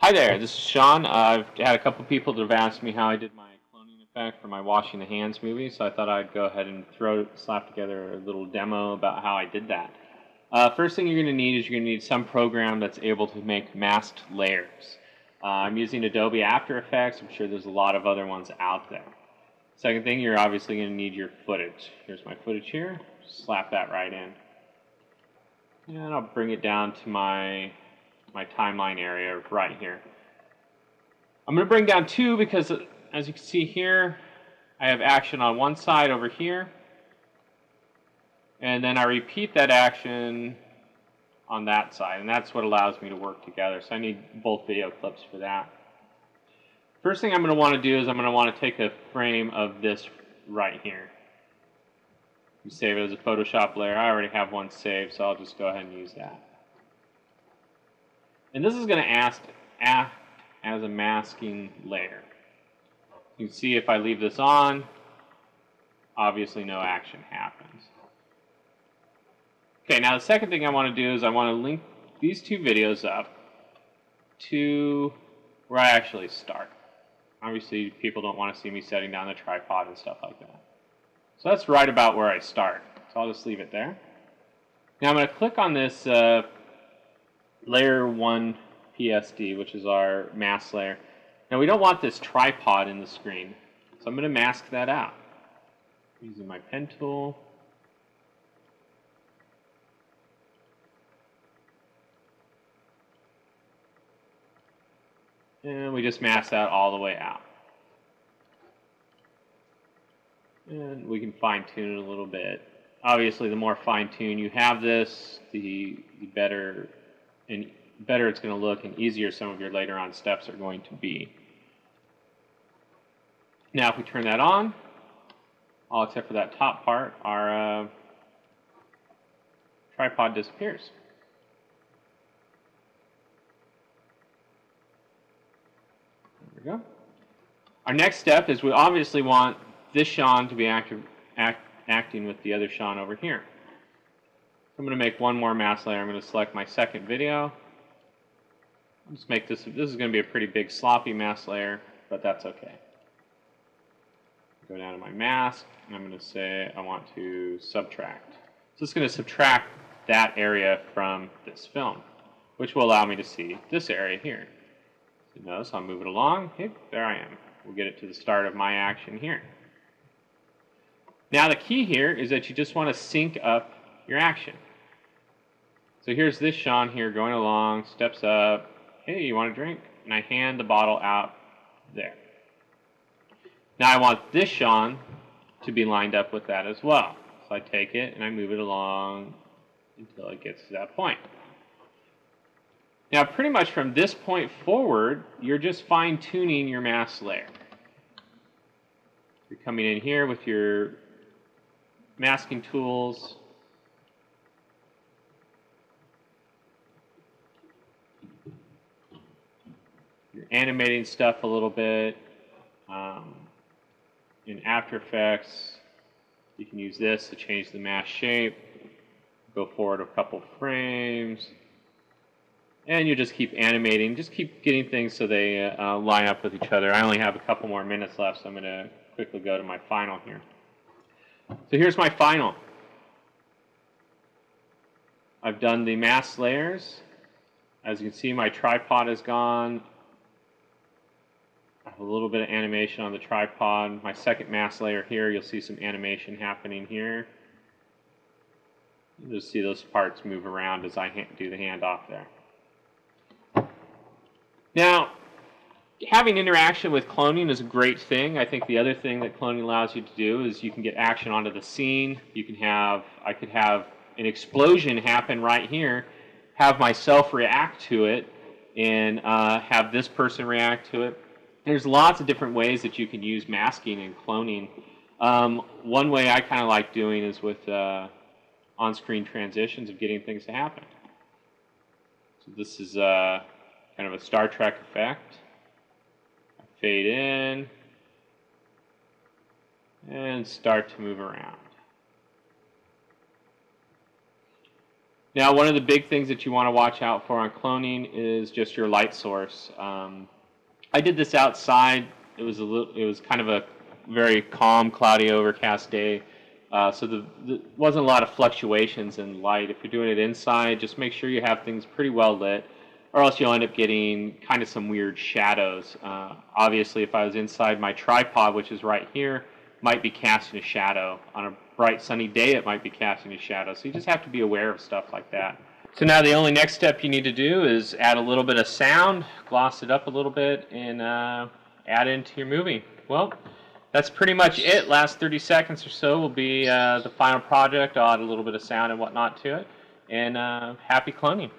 Hi there, this is Sean. Uh, I've had a couple people that have asked me how I did my cloning effect for my Washing the Hands movie, so I thought I'd go ahead and throw slap together a little demo about how I did that. Uh, first thing you're going to need is you're going to need some program that's able to make masked layers. Uh, I'm using Adobe After Effects. I'm sure there's a lot of other ones out there. Second thing, you're obviously going to need your footage. Here's my footage here. Slap that right in. And I'll bring it down to my, my timeline area right here. I'm going to bring down two because as you can see here, I have action on one side over here. And then I repeat that action on that side. And that's what allows me to work together. So I need both video clips for that. First thing I'm going to want to do is I'm going to want to take a frame of this right here. You save it as a Photoshop layer. I already have one saved, so I'll just go ahead and use that. And this is going to act, act as a masking layer. You see if I leave this on, obviously no action happens. Okay, now the second thing I want to do is I want to link these two videos up to where I actually start. Obviously, people don't want to see me setting down the tripod and stuff like that. So that's right about where I start. So I'll just leave it there. Now I'm going to click on this uh, layer 1 PSD, which is our mask layer. Now we don't want this tripod in the screen, so I'm going to mask that out using my pen tool. And we just mask that all the way out. And we can fine tune it a little bit. Obviously, the more fine tune you have this, the, the better and better it's going to look and easier some of your later on steps are going to be. Now, if we turn that on, all except for that top part, our uh, tripod disappears. There we go. Our next step is we obviously want this Sean to be active, act, acting with the other Sean over here. I'm going to make one more mask layer. I'm going to select my second video. Just make this, this is going to be a pretty big sloppy mask layer, but that's okay. Go down to my mask, and I'm going to say I want to subtract. So it's going to subtract that area from this film, which will allow me to see this area here. So notice I'll move it along. Hey, there I am. We'll get it to the start of my action here. Now the key here is that you just want to sync up your action. So here's this Sean here going along, steps up, hey, you want a drink? And I hand the bottle out there. Now I want this Sean to be lined up with that as well. So I take it and I move it along until it gets to that point. Now pretty much from this point forward, you're just fine tuning your mask layer. You're coming in here with your masking tools. Animating stuff a little bit. Um, in After Effects, you can use this to change the mask shape. Go forward a couple frames. And you just keep animating, just keep getting things so they uh, line up with each other. I only have a couple more minutes left, so I'm going to quickly go to my final here. So here's my final. I've done the mask layers. As you can see, my tripod is gone. A little bit of animation on the tripod. My second mask layer here, you'll see some animation happening here. You'll see those parts move around as I do the handoff there. Now, having interaction with cloning is a great thing. I think the other thing that cloning allows you to do is you can get action onto the scene. You can have, I could have an explosion happen right here, have myself react to it, and uh, have this person react to it. There's lots of different ways that you can use masking and cloning. Um, one way I kind of like doing is with uh, on-screen transitions of getting things to happen. So this is uh, kind of a Star Trek effect fade in, and start to move around. Now, one of the big things that you want to watch out for on cloning is just your light source. Um, I did this outside. It was a little, it was kind of a very calm, cloudy, overcast day. Uh, so the, the wasn't a lot of fluctuations in light. If you're doing it inside, just make sure you have things pretty well lit, or else you'll end up getting kind of some weird shadows. Uh, obviously, if I was inside my tripod, which is right here, might be casting a shadow. On a bright sunny day, it might be casting a shadow. So you just have to be aware of stuff like that. So now the only next step you need to do is add a little bit of sound, gloss it up a little bit, and uh, add into your movie. Well, that's pretty much it. Last 30 seconds or so will be uh, the final project. I'll add a little bit of sound and whatnot to it. And uh, happy cloning.